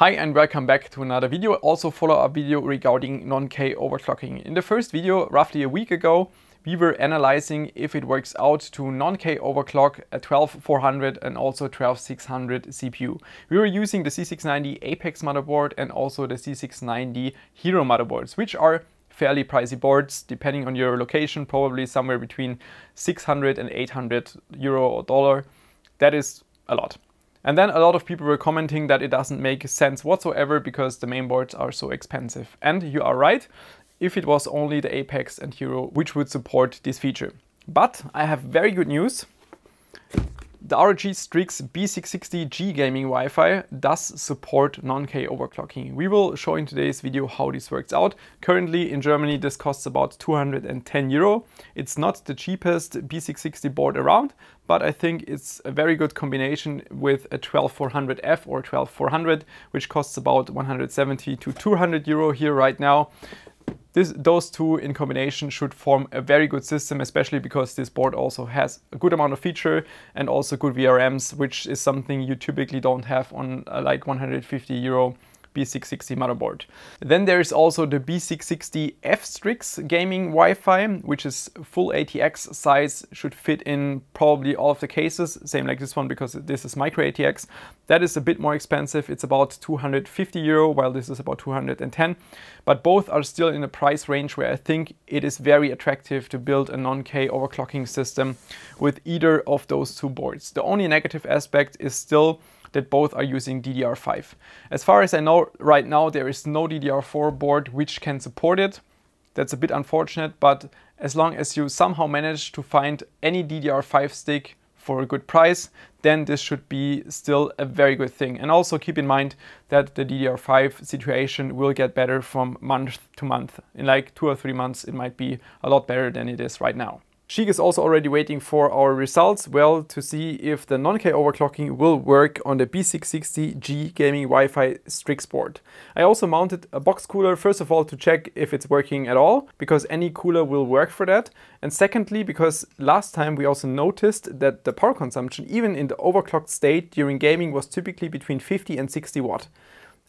Hi and welcome back to another video, also follow-up video regarding non-K overclocking. In the first video, roughly a week ago, we were analyzing if it works out to non-K overclock a 12400 and also 12600 CPU. We were using the Z690 Apex motherboard and also the Z690 Hero motherboards, which are fairly pricey boards, depending on your location, probably somewhere between 600 and 800 euro or dollar. That is a lot. And then a lot of people were commenting that it doesn't make sense whatsoever because the mainboards are so expensive. And you are right, if it was only the Apex and Hero which would support this feature. But I have very good news. The ROG Strix B660G gaming Wi-Fi does support non-K overclocking. We will show in today's video how this works out. Currently in Germany this costs about 210 euro. It's not the cheapest B660 board around, but I think it's a very good combination with a 12400F or 12400, which costs about 170 to 200 euro here right now. This, those two in combination should form a very good system, especially because this board also has a good amount of feature and also good VRMs, which is something you typically don't have on uh, like 150 euro B660 motherboard. Then there is also the B660 F-Strix gaming Wi-Fi, which is full ATX size, should fit in probably all of the cases, same like this one because this is micro ATX. That is a bit more expensive, it's about 250 euro, while this is about 210. But both are still in a price range where I think it is very attractive to build a non-K overclocking system with either of those two boards. The only negative aspect is still that both are using DDR5. As far as I know right now there is no DDR4 board which can support it. That's a bit unfortunate, but as long as you somehow manage to find any DDR5 stick for a good price, then this should be still a very good thing. And also keep in mind that the DDR5 situation will get better from month to month. In like two or three months, it might be a lot better than it is right now. Sheik is also already waiting for our results, well, to see if the non-K overclocking will work on the B660G gaming Wi-Fi Strix board. I also mounted a box cooler, first of all, to check if it's working at all, because any cooler will work for that. And secondly, because last time we also noticed that the power consumption, even in the overclocked state during gaming, was typically between 50 and 60 watt.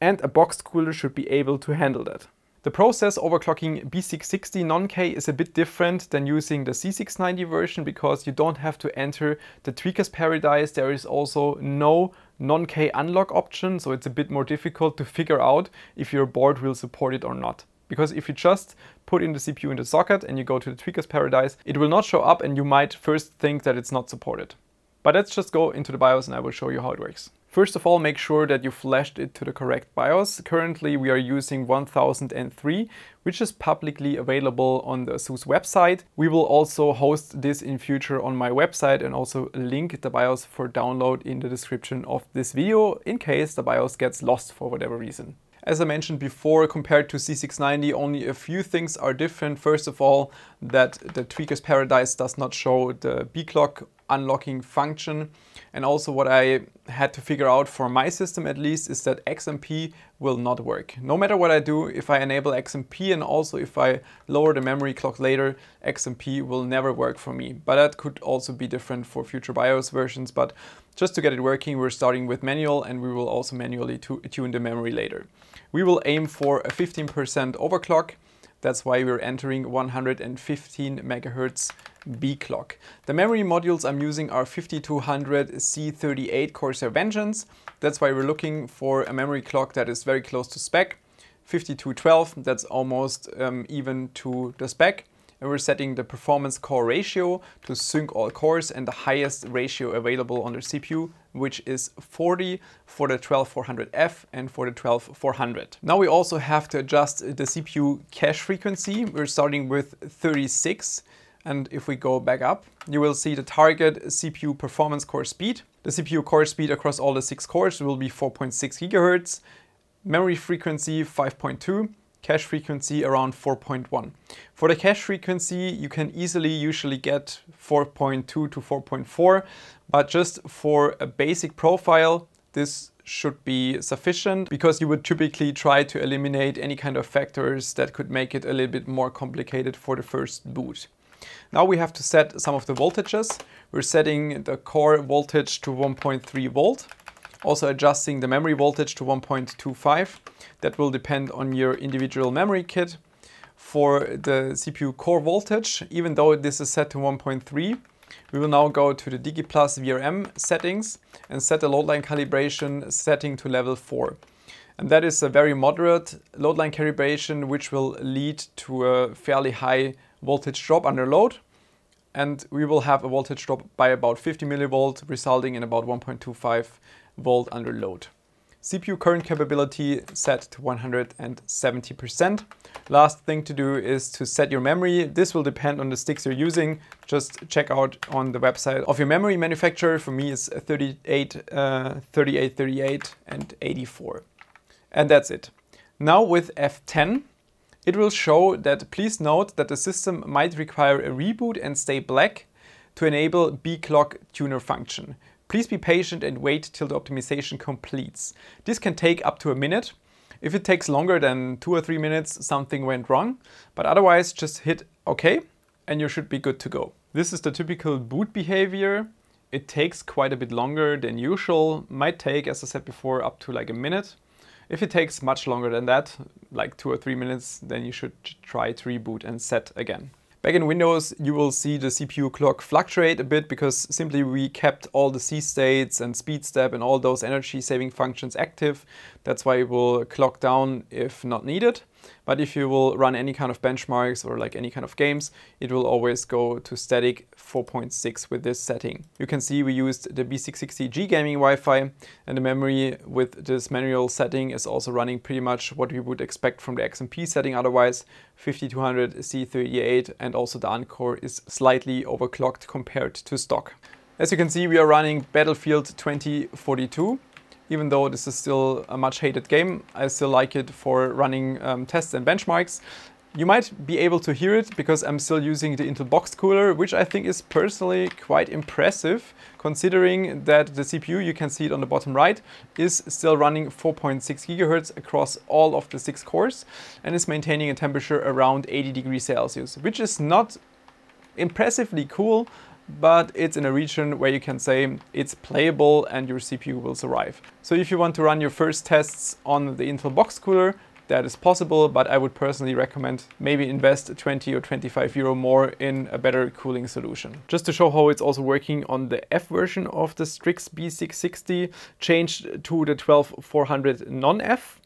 And a box cooler should be able to handle that. The process overclocking B660 non-K is a bit different than using the Z690 version because you don't have to enter the Tweakers Paradise. There is also no non-K unlock option, so it's a bit more difficult to figure out if your board will support it or not. Because if you just put in the CPU in the socket and you go to the Tweakers Paradise, it will not show up and you might first think that it's not supported. But let's just go into the BIOS and I will show you how it works. First of all, make sure that you flashed it to the correct BIOS. Currently, we are using 1003, which is publicly available on the ASUS website. We will also host this in future on my website and also link the BIOS for download in the description of this video in case the BIOS gets lost for whatever reason. As I mentioned before, compared to Z690, only a few things are different. First of all, that the Tweakers Paradise does not show the B-clock unlocking function. And also what I had to figure out for my system at least is that XMP will not work. No matter what I do, if I enable XMP and also if I lower the memory clock later, XMP will never work for me. But that could also be different for future BIOS versions. But just to get it working, we're starting with manual and we will also manually tune the memory later. We will aim for a 15% overclock that's why we're entering 115 megahertz B clock. The memory modules I'm using are 5200 C38 Corsair Vengeance. That's why we're looking for a memory clock that is very close to spec. 5212, that's almost um, even to the spec and we're setting the performance core ratio to sync all cores and the highest ratio available on the CPU, which is 40 for the 12400F and for the 12400. Now we also have to adjust the CPU cache frequency. We're starting with 36 and if we go back up, you will see the target CPU performance core speed. The CPU core speed across all the six cores will be 4.6 gigahertz, memory frequency 5.2, cache frequency around 4.1. For the cache frequency, you can easily usually get 4.2 to 4.4, but just for a basic profile, this should be sufficient because you would typically try to eliminate any kind of factors that could make it a little bit more complicated for the first boot. Now we have to set some of the voltages. We're setting the core voltage to 1.3 volt Also adjusting the memory voltage to 1.25. That will depend on your individual memory kit. For the CPU core voltage, even though this is set to 1.3, we will now go to the DigiPlus VRM settings and set the load line calibration setting to level 4. And that is a very moderate load line calibration which will lead to a fairly high voltage drop under load. And we will have a voltage drop by about 50 millivolt, resulting in about 1.25 volt under load. CPU current capability set to 170%. Last thing to do is to set your memory. This will depend on the sticks you're using. Just check out on the website of your memory manufacturer. For me, it's 38, uh, 38, 38 and 84. And that's it. Now with F10, it will show that please note that the system might require a reboot and stay black to enable B-clock tuner function. Please be patient and wait till the optimization completes. This can take up to a minute. If it takes longer than two or three minutes, something went wrong. But otherwise, just hit OK and you should be good to go. This is the typical boot behavior. It takes quite a bit longer than usual. Might take, as I said before, up to like a minute. If it takes much longer than that, like two or three minutes, then you should try to reboot and set again. Back in Windows, you will see the CPU clock fluctuate a bit because simply we kept all the C states and speed step and all those energy saving functions active. That's why it will clock down if not needed. But if you will run any kind of benchmarks or like any kind of games, it will always go to static 4.6 with this setting. You can see we used the B660G gaming Wi-Fi and the memory with this manual setting is also running pretty much what we would expect from the XMP setting otherwise, 5200 C38 and also the uncore is slightly overclocked compared to stock. As you can see, we are running Battlefield 2042 even though this is still a much hated game, I still like it for running um, tests and benchmarks. You might be able to hear it because I'm still using the Intel box cooler, which I think is personally quite impressive considering that the CPU, you can see it on the bottom right, is still running 4.6 gigahertz across all of the six cores and is maintaining a temperature around 80 degrees Celsius, which is not impressively cool, but it's in a region where you can say it's playable and your CPU will survive. So if you want to run your first tests on the Intel box cooler, that is possible, but I would personally recommend maybe invest 20 or 25 euro more in a better cooling solution. Just to show how it's also working on the F version of the Strix B660, changed to the 12400 non-F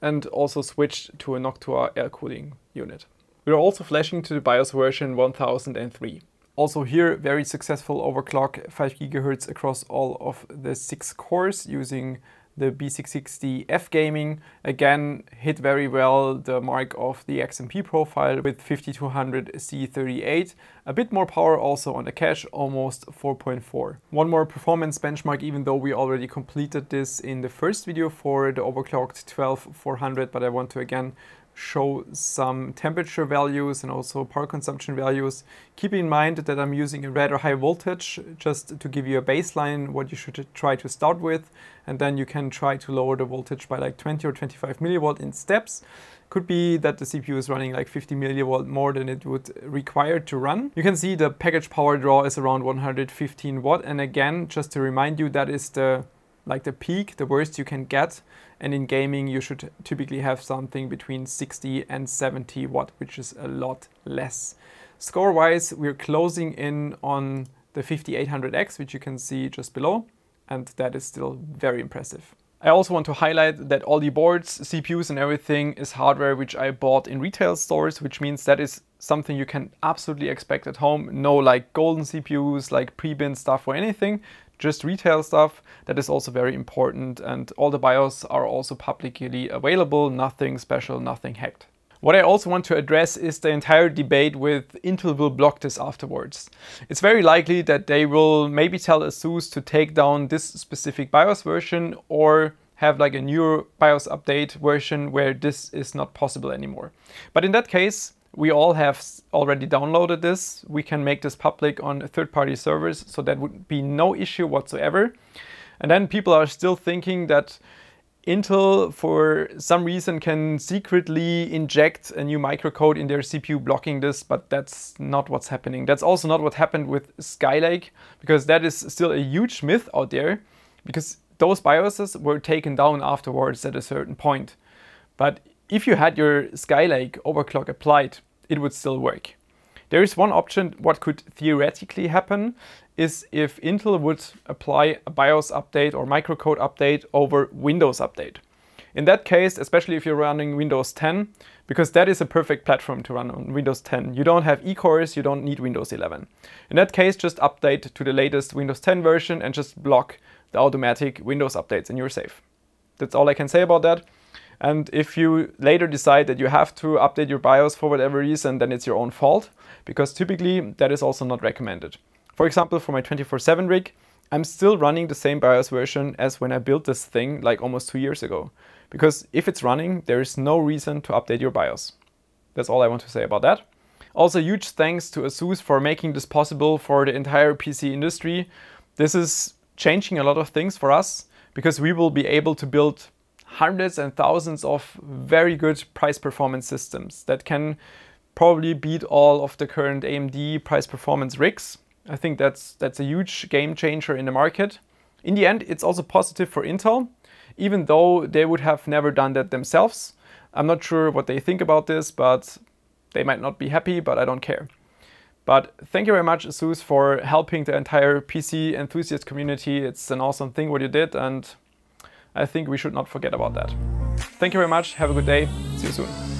and also switched to a Noctua air cooling unit. We are also flashing to the BIOS version 1003. Also here, very successful overclock, 5 GHz across all of the six cores using the B660F Gaming. Again, hit very well the mark of the XMP profile with 5200 C38. A bit more power also on the cache, almost 4.4. One more performance benchmark, even though we already completed this in the first video for the overclocked 12400, but I want to again show some temperature values and also power consumption values. Keep in mind that I'm using a rather high voltage just to give you a baseline what you should try to start with and then you can try to lower the voltage by like 20 or 25 millivolt in steps. Could be that the CPU is running like 50 millivolt more than it would require to run. You can see the package power draw is around 115 watt and again just to remind you that is the like the peak, the worst you can get. And in gaming, you should typically have something between 60 and 70 watt, which is a lot less. Score-wise, we're closing in on the 5800X, which you can see just below, and that is still very impressive. I also want to highlight that all the boards, CPUs and everything is hardware which I bought in retail stores, which means that is something you can absolutely expect at home. No like golden CPUs, like pre-bin stuff or anything just retail stuff. That is also very important and all the BIOS are also publicly available, nothing special, nothing hacked. What I also want to address is the entire debate with Intel will block this afterwards. It's very likely that they will maybe tell ASUS to take down this specific BIOS version or have like a newer BIOS update version where this is not possible anymore. But in that case, we all have already downloaded this. We can make this public on third-party servers, so that would be no issue whatsoever. And then people are still thinking that Intel, for some reason, can secretly inject a new microcode in their CPU blocking this, but that's not what's happening. That's also not what happened with Skylake, because that is still a huge myth out there, because those BIOSes were taken down afterwards at a certain point. But if you had your Skylake overclock applied, it would still work. There is one option what could theoretically happen is if Intel would apply a BIOS update or microcode update over Windows update. In that case, especially if you're running Windows 10, because that is a perfect platform to run on Windows 10. You don't have eCores, you don't need Windows 11. In that case, just update to the latest Windows 10 version and just block the automatic Windows updates and you're safe. That's all I can say about that. And if you later decide that you have to update your BIOS for whatever reason, then it's your own fault, because typically that is also not recommended. For example, for my 24-7 rig, I'm still running the same BIOS version as when I built this thing like almost two years ago. Because if it's running, there is no reason to update your BIOS. That's all I want to say about that. Also, huge thanks to ASUS for making this possible for the entire PC industry. This is changing a lot of things for us because we will be able to build hundreds and thousands of very good price performance systems that can probably beat all of the current AMD price performance rigs. I think that's that's a huge game changer in the market. In the end, it's also positive for Intel, even though they would have never done that themselves. I'm not sure what they think about this, but they might not be happy, but I don't care. But thank you very much, ASUS, for helping the entire PC enthusiast community. It's an awesome thing what you did, and I think we should not forget about that. Thank you very much. Have a good day. See you soon.